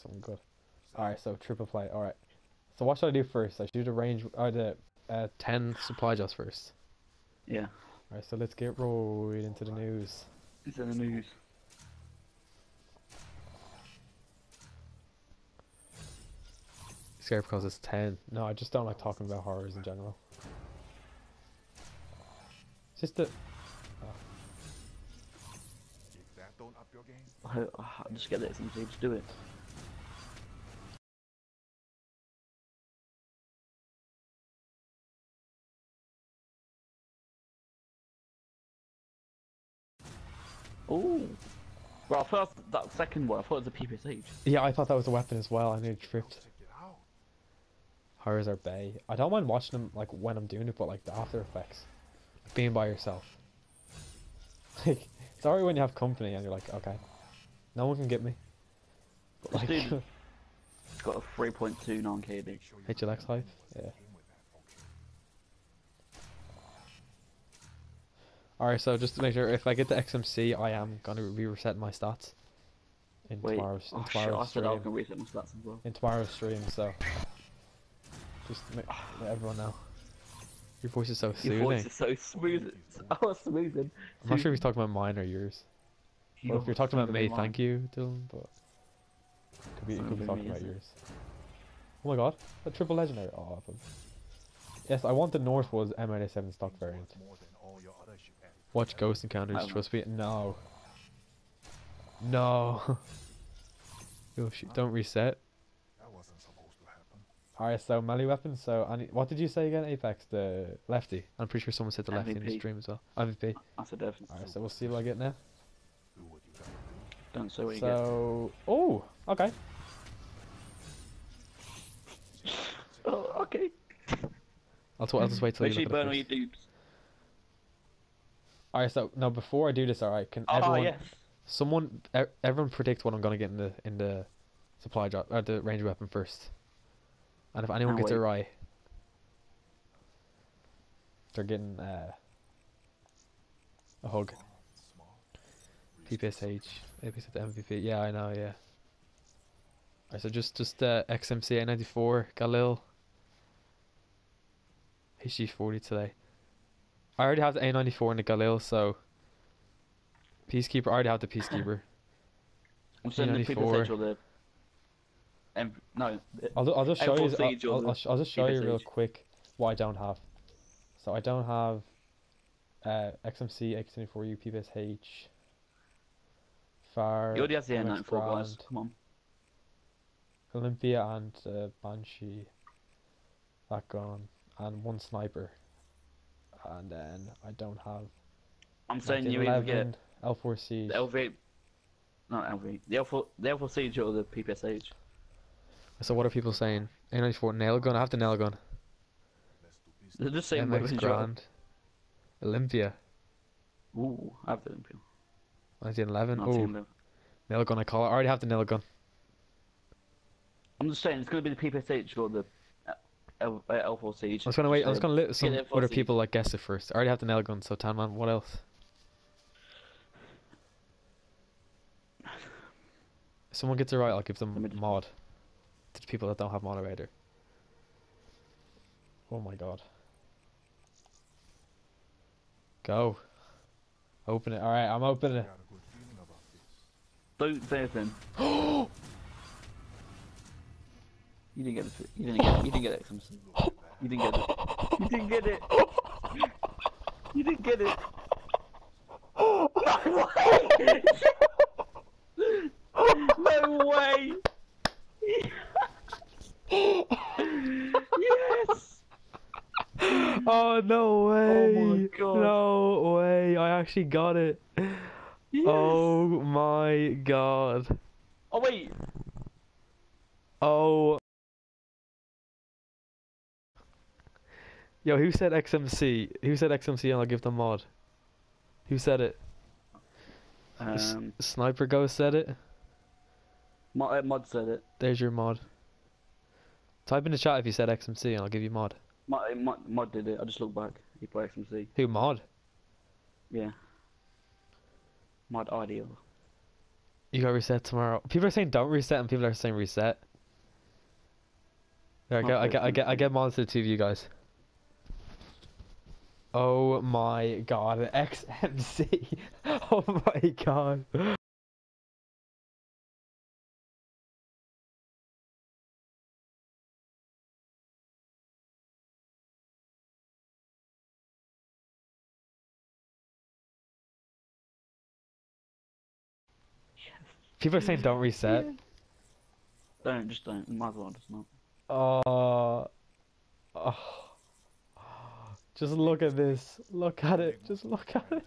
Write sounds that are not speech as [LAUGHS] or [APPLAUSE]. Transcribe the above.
Something good. Alright, so triple play. Alright. So what should I do first? I should do the range or the uh, 10 supply jobs first. Yeah. Alright, so let's get right into the news. It's in the news. Scared because it's 10. No, I just don't like talking about horrors in general. It's just the. That don't up your game, I, I just get it SMC, just do it. Oh, well, first that second one, I thought it was a PPSH. Yeah, I thought that was a weapon as well. I nearly tripped. Horrors are bay. I don't mind watching them like when I'm doing it, but like the after effects, being by yourself. [LAUGHS] Like, it's alright when you have company and you're like, okay, no one can get me. But like, dude- [LAUGHS] got a 3.2 non-KD. Make sure you HLX hype, yeah. came with that, okay? Alright, so just to make sure, if I get the XMC, I am gonna be resetting my stats in Wait, tomorrow's in oh shit, I tomorrow's said I was stream. gonna reset my stats as well. In tomorrow's stream, so just to make, let everyone know. Your voice is so Your soothing. voice is so smooth. [LAUGHS] Oh, smoothing. I'm not sure if he's talking about mine or yours. Well, if you're talking about me, thank you, Dylan, but could be, could be talking about yours. Oh my god, a triple legendary. Oh. Yes, I want the Northwoods M87 stock variant. More than all your other ship added. Watch Ghost Encounters, I don't trust me. No. No. [LAUGHS] Yo, shoot, don't reset. That wasn't supposed to happen. Alright, so melee weapons. So, any, what did you say again, Apex? The lefty. I'm pretty sure someone said the lefty in the stream as well. MVP. I said definitely. Oh, Alright, so we'll see what I get now. Do what you gotta do. Don't say what you get. So, oh, okay. [LAUGHS] Oh, okay. I'll, t- I'll just wait till Make you sure you look at it burn all your first. Dupes. Alright, so now before I do this, alright, can Oh, everyone, someone, everyone predict what I'm gonna get in the in the supply drop or the range weapon first, and if anyone gets it right, they're getting uh, a hug. PPSH, at the MVP. Yeah, I know. Yeah. Alright, so just just uh, XMC A94, Galil, HG40 today. I already have the A94 and the Galil, so Peacekeeper. I already have the Peacekeeper. [CLEARS THROAT] I'm saying the P94. PPSH or the. M- no, I'll, I'll just show you. I'll, I'll, I'll, just show you real quick what I don't have. So I don't have uh, XMC, X24U, PPSH, FAR, he already has the MX N94 guys. Come on. Olympia, and uh, Banshii. That gun and one sniper. And then I don't have. I'm saying you either get L4 Siege. the LV. Not LV. The L4, the L4 Siege or the PPSH. So what are people saying? A94 nail gun. I have the nail gun. Let's do. They're just saying MX weapons. right? Grand. Olympia. Ooh, I have the Olympia. 1911. Not Oh, nail gun. I call it. I already have the nail gun. I'm just saying it's gonna be the PPSH or the L, uh, L4 Siege. I was gonna wait. I was gonna let some other F4 people like guess it first. I already have the nail gun. So Tanman, what else? If someone gets it right, I'll give them mod. To the people that don't have moderator. Oh my god. Go. Open it. All right, I'm opening it. got a good feeling about this. Don't say anything. [GASPS] [GASPS] You didn't get it. You didn't get. You didn't get it. You didn't get it. You didn't get it. You didn't get it. No way. [LAUGHS] No way. yes. Oh no way! Oh my God. No way! I actually got it. Yes. Oh my god! Oh wait. Oh. Yo, who said XMC? Who said XMC and I'll give them mod? Who said it? Um, Sniper Ghost said it? Mod, uh, Mod said it. There's your mod. Type in the chat if you said XMC and I'll give you mod. Mod, Mod, Mod did it. I just looked back. He played XMC. Who mod? Yeah. Mod ideal. You got reset tomorrow. People are saying don't reset, and people are saying reset. There, I get, I get, I get, I get monster to you guys. Oh my god, XMC. [LAUGHS] Oh my god. People are saying don't reset. Don't, just don't. Might as well just not. Uh, oh. oh. Just look at this. Look at it. Just look at it.